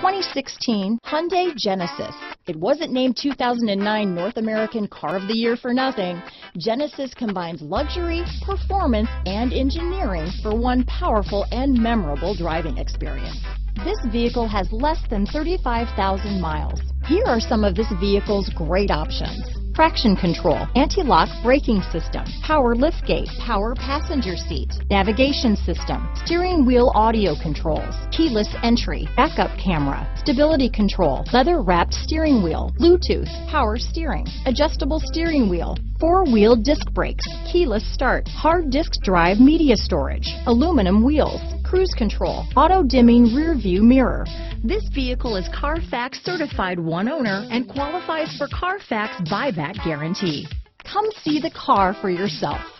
2016 Hyundai Genesis. It wasn't named 2009 North American Car of the Year for nothing. Genesis combines luxury, performance, and engineering for one powerful and memorable driving experience. This vehicle has less than 35,000 miles. Here are some of this vehicle's great options traction control, anti-lock braking system, power liftgate, power passenger seat, navigation system, steering wheel audio controls, keyless entry, backup camera, stability control, leather wrapped steering wheel, Bluetooth, power steering, adjustable steering wheel, four-wheel disc brakes, keyless start, hard disk drive media storage, aluminum wheels, cruise control, auto dimming rear view mirror. This vehicle is Carfax certified one owner and qualifies for Carfax buyback guarantee. Come see the car for yourself.